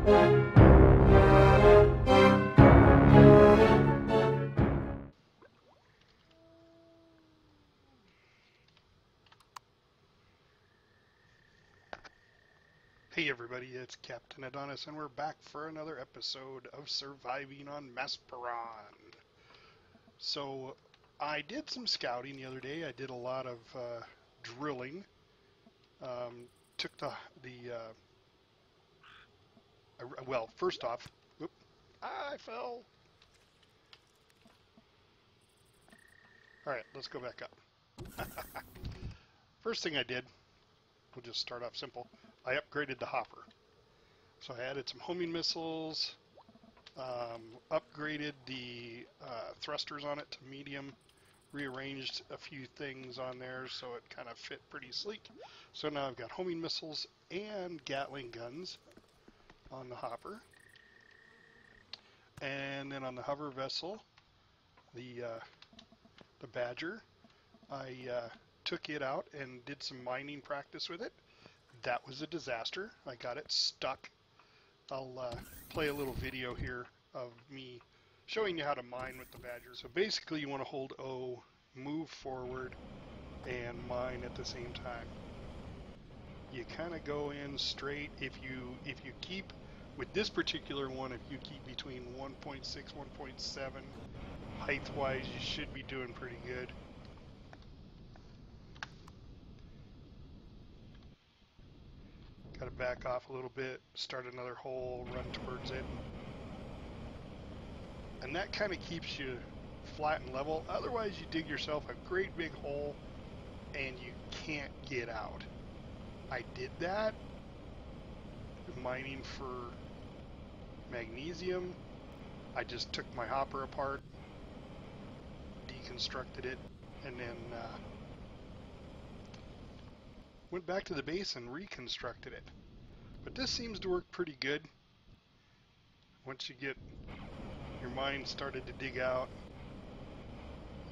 Hey everybody, it's Captain Adonis, and we're back for another episode of Surviving on Masperon. So, I did some scouting the other day. I did a lot of uh, drilling. Um, took the, the uh, well, first off, whoop, I fell. All right, let's go back up. First thing I did, we'll just start off simple. I upgraded the hopper. So I added some homing missiles, um, upgraded the uh, thrusters on it to medium, rearranged a few things on there so it kind of fit pretty sleek. So now I've got homing missiles and Gatling guns on the hopper. And then on the hover vessel, the uh, the Badger, I uh, took it out and did some mining practice with it. That was a disaster. I got it stuck. I'll uh, play a little video here of me showing you how to mine with the Badger. So basically you want to hold O, move forward, and mine at the same time. You kind of go in straight. If you if you keep with this particular one, if you keep between 1.6, 1.7 height-wise, you should be doing pretty good. Got to back off a little bit, start another hole, run towards it. And that kind of keeps you flat and level. Otherwise, you dig yourself a great big hole and you can't get out. I did that mining for magnesium. I just took my hopper apart, deconstructed it, and then uh, went back to the base and reconstructed it. But this seems to work pretty good. Once you get your mine started to dig out,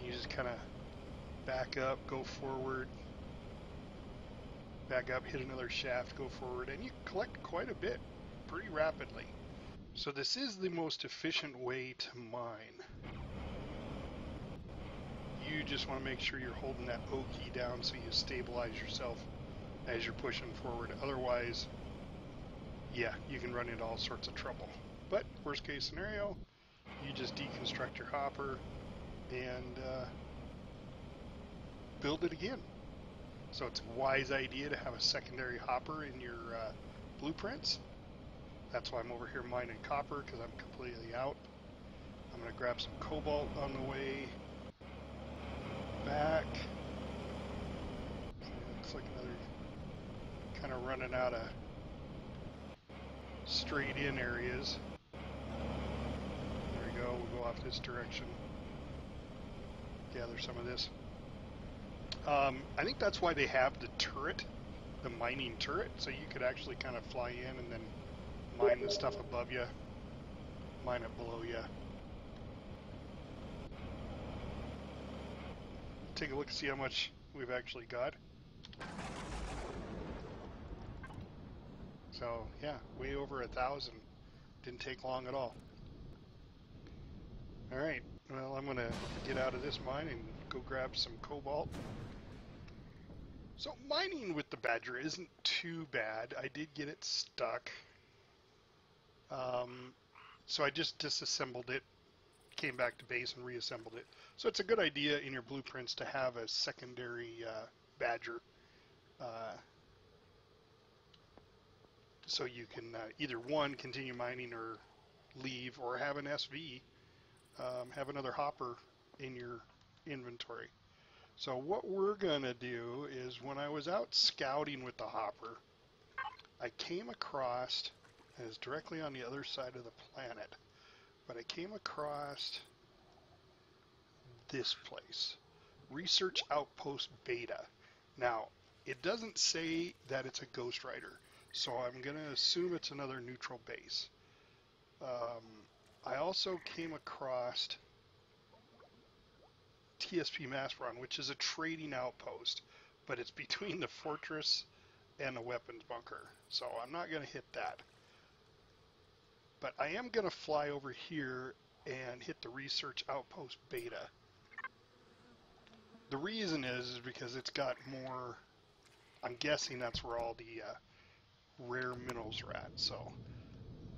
you just kind of back up, go forward, back up, hit another shaft, go forward, and you collect quite a bit pretty rapidly. So this is the most efficient way to mine. You just want to make sure you're holding that O key down so you stabilize yourself as you're pushing forward. Otherwise, yeah, you can run into all sorts of trouble. But worst case scenario, you just deconstruct your hopper and uh, build it again. So it's a wise idea to have a secondary hopper in your uh, blueprints. That's why I'm over here mining copper because I'm completely out. I'm going to grab some cobalt on the way back. Looks like another kind of running out of straight in areas. There we go. We'll go off this direction. Gather some of this. Um, I think that's why they have the turret, the mining turret, so you could actually kind of fly in and then mine the stuff above you, mine it below you. Take a look and see how much we've actually got. So yeah, way over a thousand. Didn't take long at all. All right. Well, I'm gonna get out of this mine and go grab some cobalt. So mining with the Badger isn't too bad. I did get it stuck. Um, so I just disassembled it, came back to base and reassembled it. So it's a good idea in your blueprints to have a secondary uh, Badger. Uh, so you can uh, either one continue mining or leave, or have an SV, um, have another hopper in your inventory. So what we're going to do is when I was out scouting with the hopper, I came across, and it's directly on the other side of the planet, but I came across this place, Research Outpost Beta. Now, it doesn't say that it's a Ghost Rider, so I'm going to assume it's another neutral base. Um, I also came across TSP Masperon, which is a trading outpost, but it's between the fortress and the weapons bunker. So I'm not going to hit that. But I am going to fly over here and hit the research outpost beta. The reason is, is because it's got more. I'm guessing that's where all the uh, rare minerals are at. So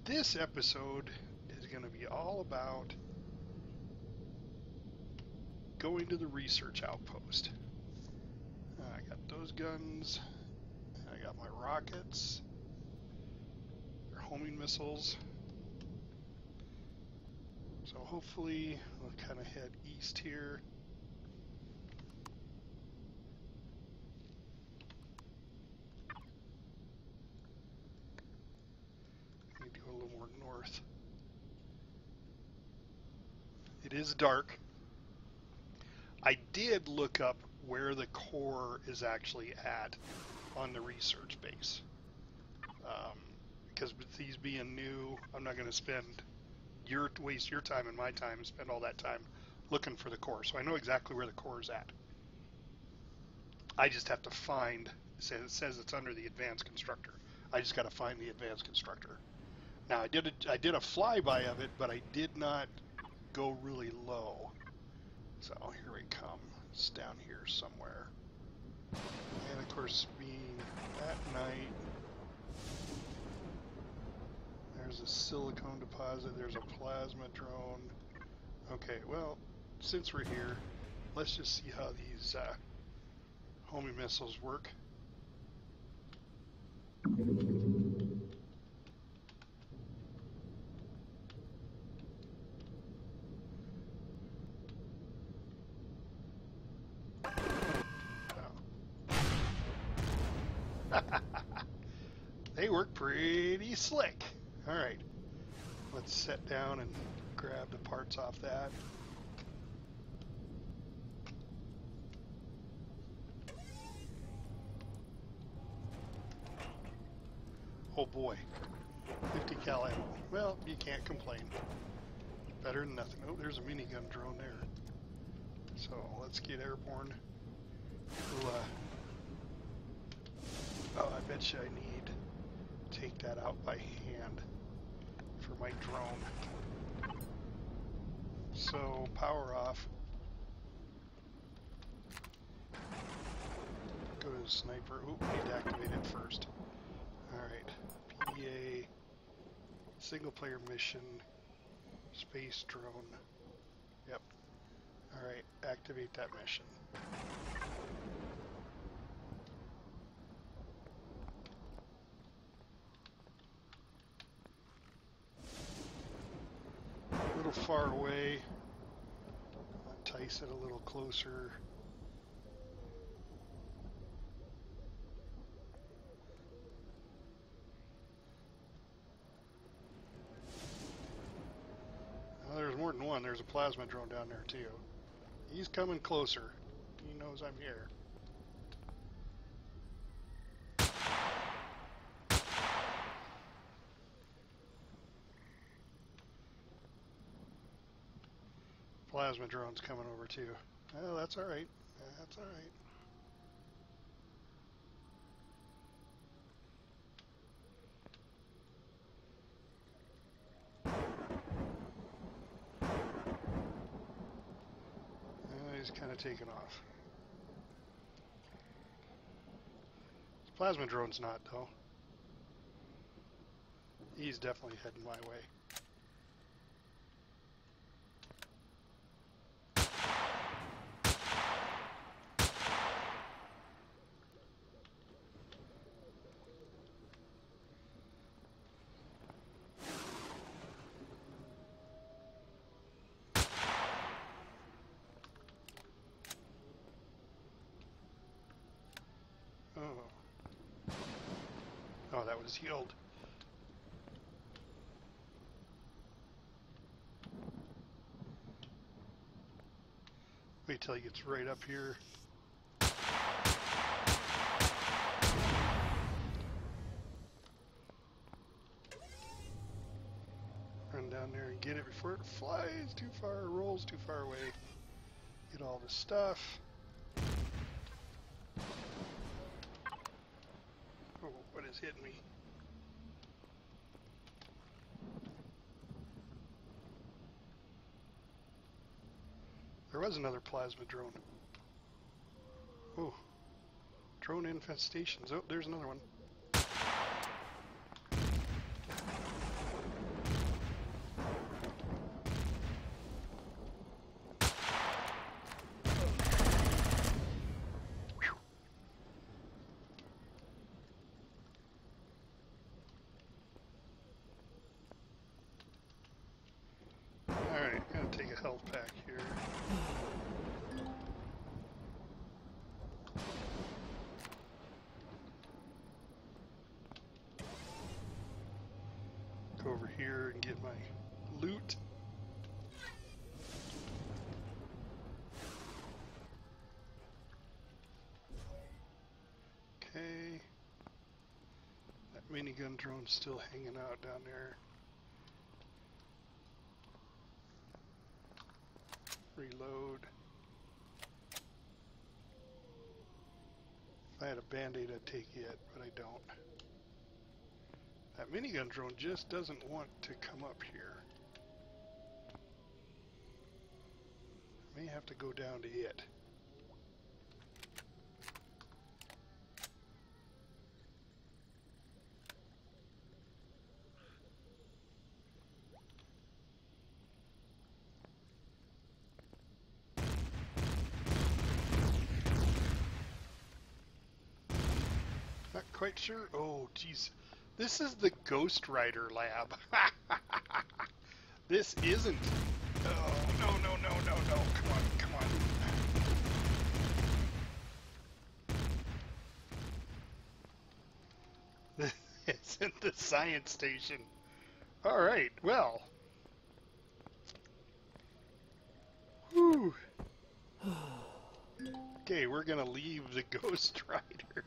this episode is going to be all about going to the research outpost. I got those guns. I got my rockets. They're homing missiles. So hopefully we'll kind of head east here. Maybe go a little more north. It is dark. I did look up where the core is actually at on the research base. Um, because with these being new, I'm not going to spend your waste your time and my time, and spend all that time looking for the core. So I know exactly where the core is at. I just have to find. It says, it says it's under the advanced constructor. I just got to find the advanced constructor. Now I did a, I did a flyby of it, but I did not go really low. So here we come. It's down here somewhere. And of course, being at night, there's a silicone deposit, there's a plasma drone. Okay, well, since we're here, let's just see how these uh, missiles work. they work pretty slick. All right, let's sit down and grab the parts off that. Oh boy, 50 cal ammo. Well, you can't complain. Better than nothing. Oh, there's a minigun drone there. So let's get airborne. Uh, oh, I bet you I need take that out by hand for my drone. So power off. Go to the sniper. Oop, need to activate it first. Alright. PDA. Single player mission. Space drone. Yep. Alright, activate that mission. A far away. Entice it a little closer. Well, there's more than one. There's a plasma drone down there too. He's coming closer. He knows I'm here. Plasma drone's coming over too. Oh, that's all right. That's all right. Uh, he's kind of taken off. His plasma drone's not, though. He's definitely heading my way. Oh, that was healed. Wait till he gets right up here. Run down there and get it before it flies too far, rolls too far away. Get all the stuff. Me? There was another plasma drone. Oh, drone infestations. Oh, there's another one. Health pack here. Go over here and get my loot. Okay. That minigun drone's still hanging out down there. Reload. If I had a band-aid I'd take it, but I don't. That minigun drone just doesn't want to come up here. I May have to go down to it. Not quite sure. Oh, jeez. This is the Ghost Rider lab. this isn't. Oh, no, no, no, no, no. Come on, come on. This isn't the science station. All right, well. Whew. Okay, we're gonna leave the Ghost Rider.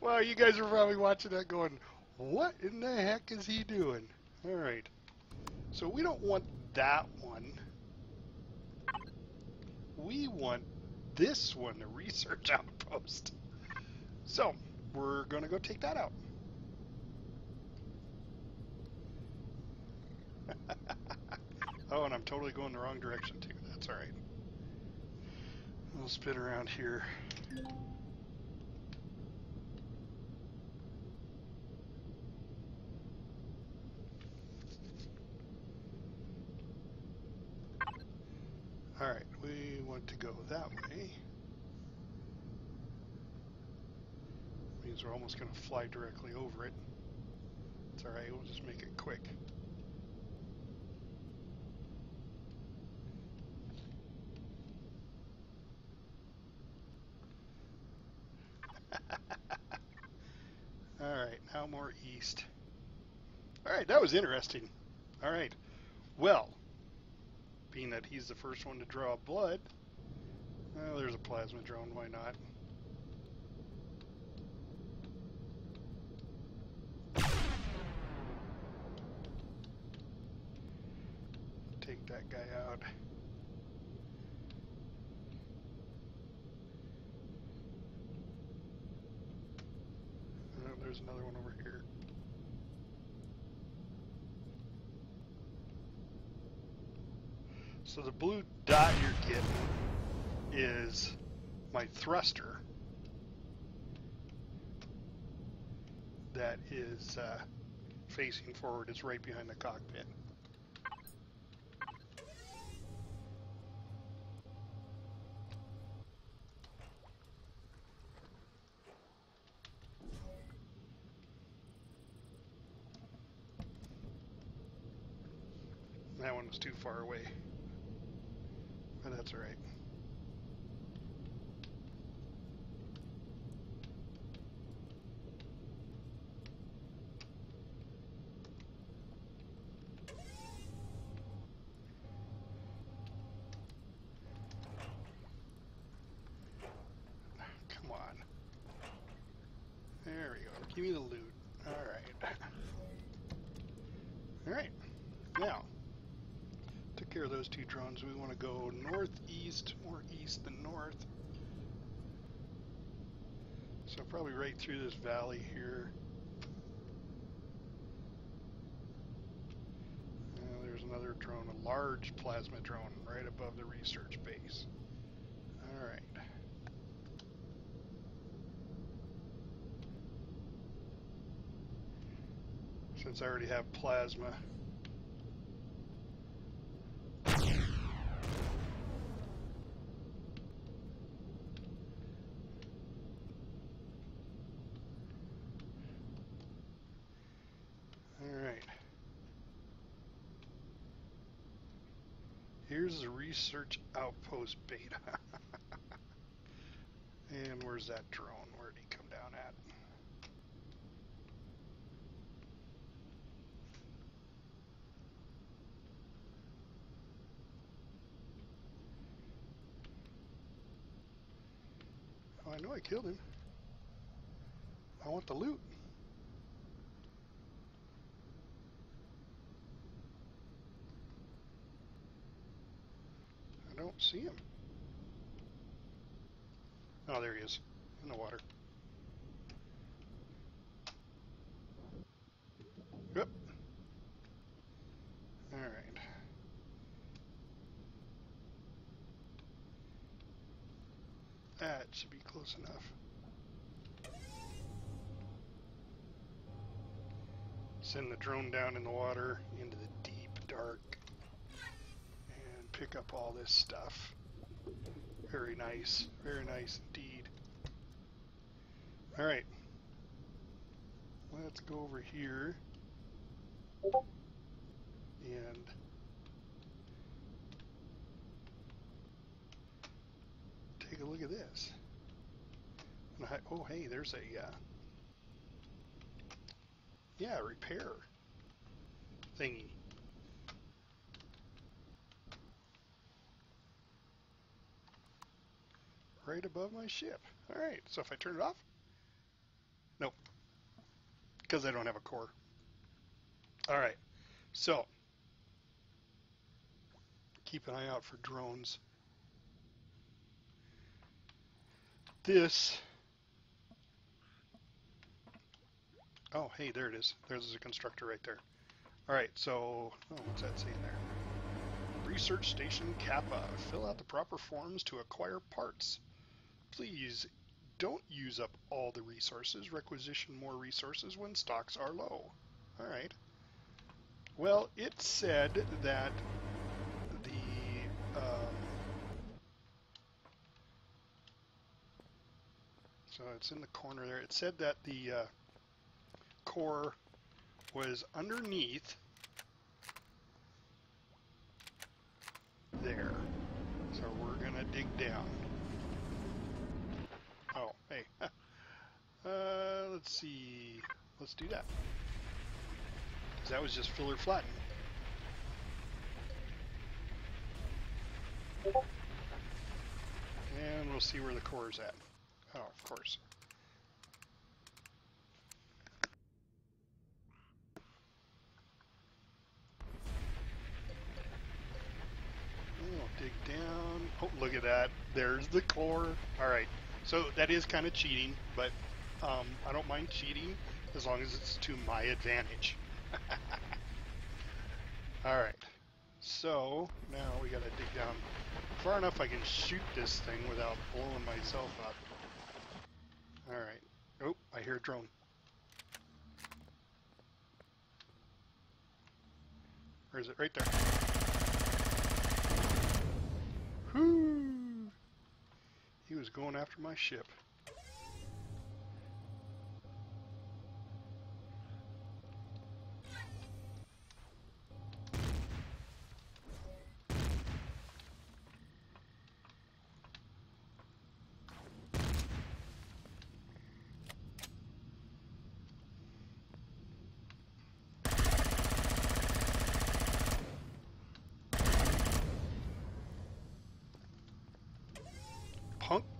Wow, you guys are probably watching that going, what in the heck is he doing? All right. So we don't want that one. We want this one, the research outpost. So we're going to go take that out. oh, and I'm totally going the wrong direction too. That's all right. We'll spin around here. Alright, we want to go that way. Means we're almost going to fly directly over it. It's alright, we'll just make it quick. Alright, now more east. Alright, that was interesting. Alright, well, being that he's the first one to draw blood, well, there's a plasma drone, why not? Take that guy out. Oh, there's another one over here. So the blue dot you're getting is my thruster that is uh, facing forward. It's right behind the cockpit. Those two drones. We want to go northeast, more east than north. So probably right through this valley here. Uh, there's another drone, a large plasma drone right above the research base. All right. Since I already have plasma, here's the research outpost beta. and where's that drone? Where'd he come down at? Oh, I know I killed him. I want the loot. I don't see him. Oh, there he is, in the water. Yep. All right. That should be close enough. Send the drone down in the water into the deep dark pick up all this stuff. Very nice. Very nice indeed. Alright. Let's go over here and take a look at this. oh, hey, there's a uh, yeah, repair thingy. Right above my ship. Alright, so if I turn it off? Nope. Because I don't have a core. Alright, so keep an eye out for drones. This Oh, hey, there it is. There's a constructor right there. Alright, so, oh, what's that saying there? Research Station Kappa. Fill out the proper forms to acquire parts. Please don't use up all the resources. Requisition more resources when stocks are low. Alright. Well, it said that the... Um, so it's in the corner there. It said that the... Uh, core was underneath there. So we're gonna dig down. Oh, hey. uh, let's see. Let's do that. Because that was just filler flatten. And we'll see where the core is at. Oh, of course. dig down. Oh, look at that. There's the core. All right. So that is kind of cheating, but um, I don't mind cheating as long as it's to my advantage. All right. So now we got to dig down far enough I can shoot this thing without blowing myself up. All right. Oh, I hear a drone. Where is it? Right there. Whoo! He was going after my ship.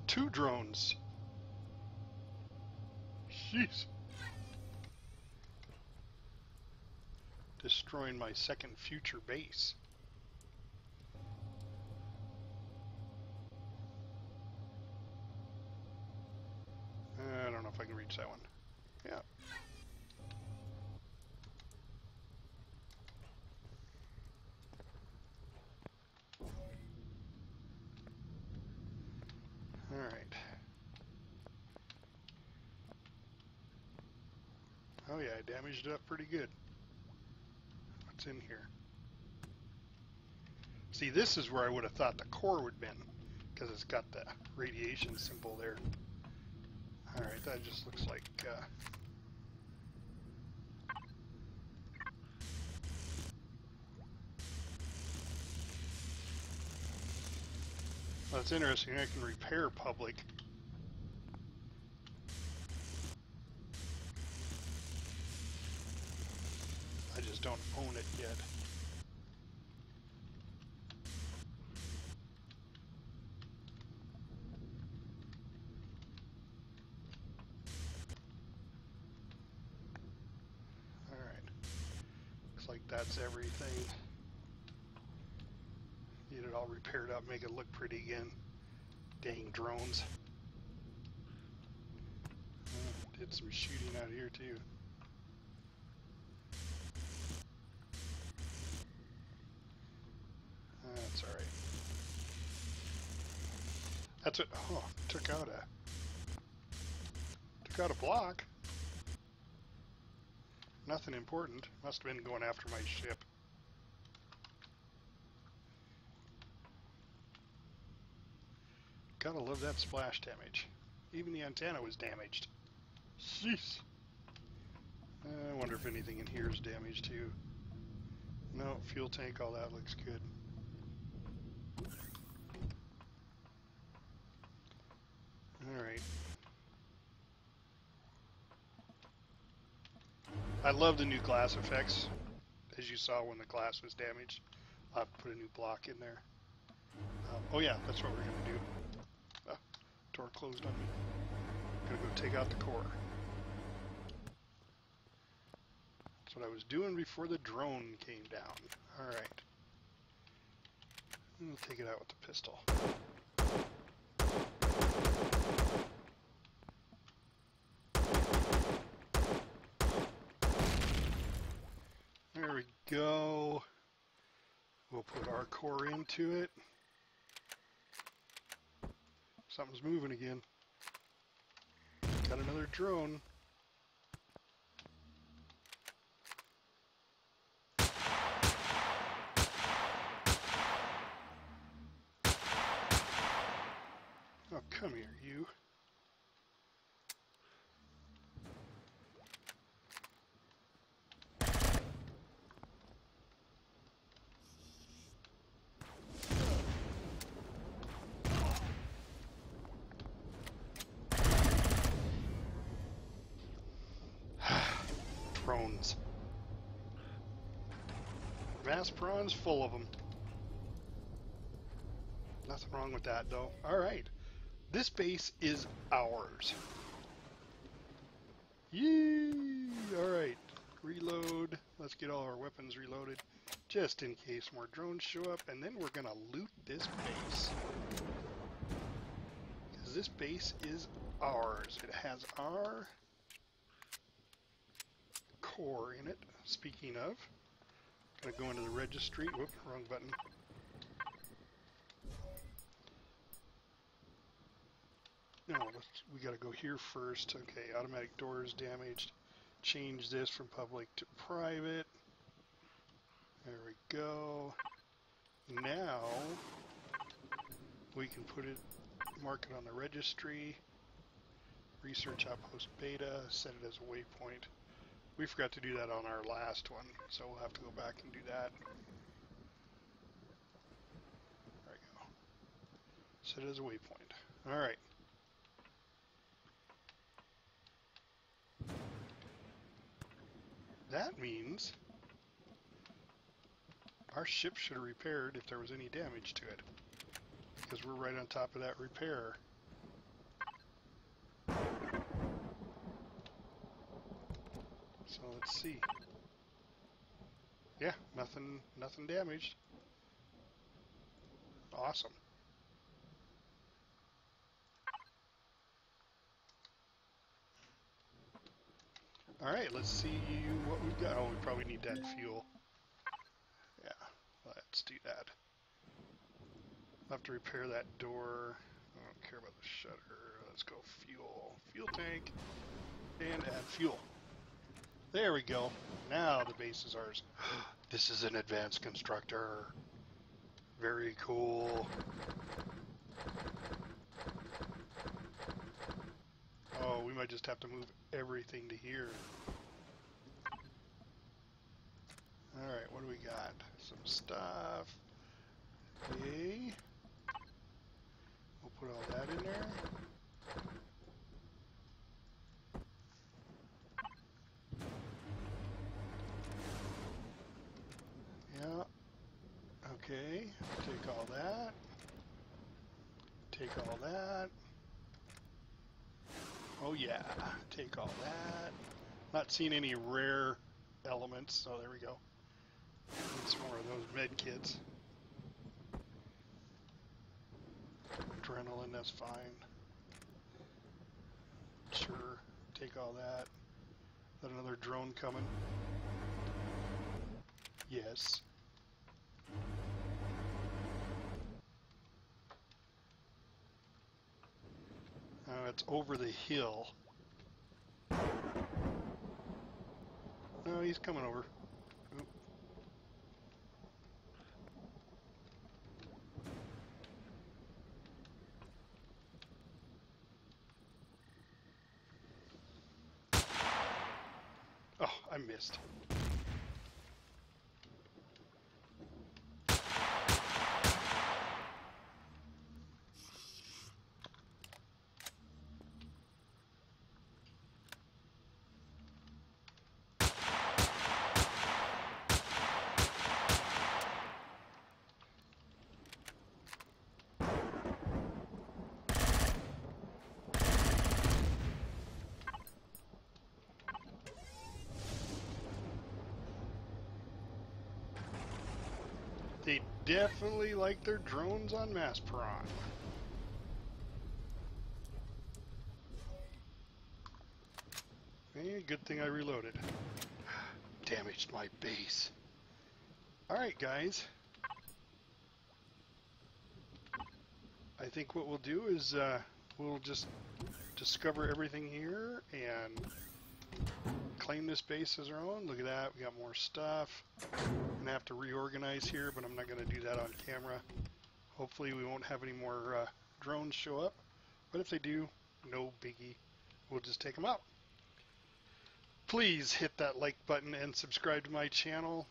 Two drones. Jeez. Destroying my second future base. Oh yeah, I damaged it up pretty good. What's in here? See, this is where I would have thought the core would have been, because it's got the radiation symbol there. Alright, that just looks like... Uh, That's interesting. I can repair public. I just don't own it yet. Alright. Looks like that's everything. Get it all repaired up, make it look pretty again. Dang drones. Uh, did some shooting out here too. That's alright. Oh, took out a, took out a block. Nothing important. Must have been going after my ship. Gotta love that splash damage. Even the antenna was damaged. Jeez. I wonder if anything in here is damaged too. No, fuel tank, all that looks good. Alright. I love the new glass effects, as you saw when the glass was damaged. I'll put a new block in there. Um, oh yeah, that's what we're going to do. Ah, door closed on me. Gonna go take out the core. That's what I was doing before the drone came down. Alright. We'll take it out with the pistol. There we go. We'll put our core into it. Something's moving again. Got another drone. Oh, come here, you. Masperon's full of them. Nothing wrong with that, though. All right. This base is ours. Yee! Alright, reload. Let's get all our weapons reloaded, just in case more drones show up, and then we're gonna loot this base. Because this base is ours. It has our core in it, speaking of. Gonna go into the registry. Whoop, wrong button. No, we gotta go here first. Okay, automatic doors damaged. Change this from public to private. There we go. Now, we can put it, mark it on the registry. Research outpost beta, set it as a waypoint. We forgot to do that on our last one, so we'll have to go back and do that. There we go. Set as a waypoint. Alright. That means our ship should have repaired if there was any damage to it. Because we're right on top of that repair. So let's see. Yeah, nothing nothing damaged. Awesome. Alright, let's see what we've got. Oh, we probably need that fuel. Yeah, let's do that. I'll have to repair that door. I don't care about the shutter. Let's go fuel. Fuel tank. And add fuel. There we go. Now the base is ours. this is an advanced constructor. Very cool. Oh, we might just have to move everything to here. Alright, what do we got? Some stuff. Okay. We'll put all that in there. Yeah. Okay. Take all that. Take all that. Oh yeah. Take all that. Not seeing any rare elements. so there we go. Need some more of those med kits. Adrenaline, that's fine. Sure. Take all that. Is that another drone coming? Yes. Oh, it's over the hill. No, he's coming over. Oh, I missed. Definitely like their drones on Mass Masperon. Eh, good thing I reloaded. Damaged my base. Alright, guys. I think what we'll do is uh, we'll just discover everything here and claim this base as our own. Look at that, we got more stuff. I'm gonna have to reorganize here, but I'm not gonna do that on camera. Hopefully we won't have any more uh, drones show up, but if they do, no biggie. We'll just take them out. Please hit that like button and subscribe to my channel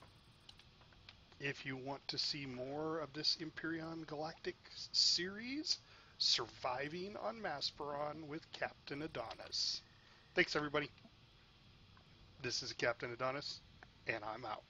if you want to see more of this Empyrion Galactic series, Surviving on Masperon with Captain Adonis. Thanks, everybody. This is Captain Adonis, and I'm out.